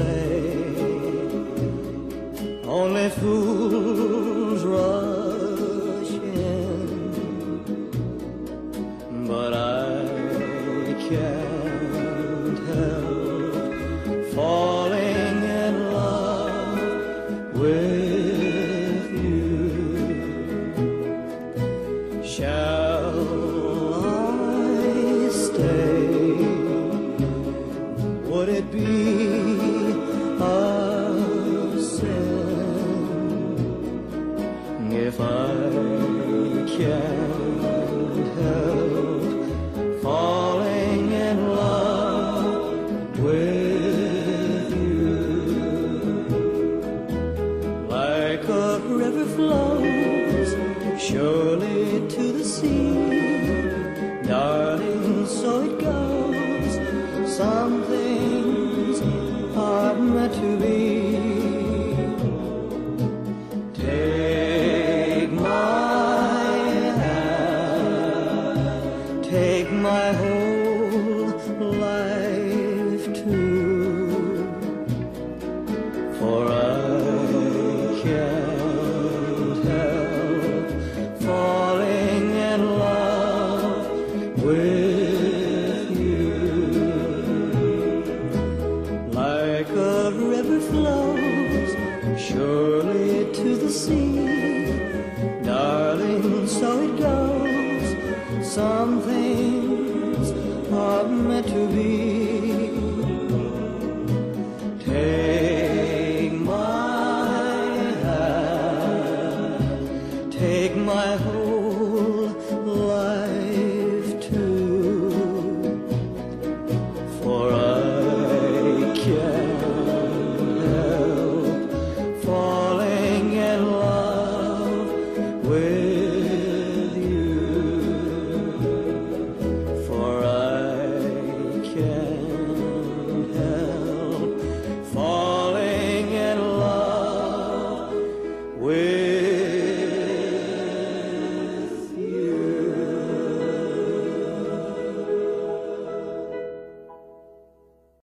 say. Only fools rush in, but I can't help falling in love with you. Shall I stay? Would it be? If I can't help falling in love with you, like a river flows surely to the sea, take my whole life too, for I can't help falling in love with you, like a river flows surely to the sea. Some things are meant to be. Take my hand, take my whole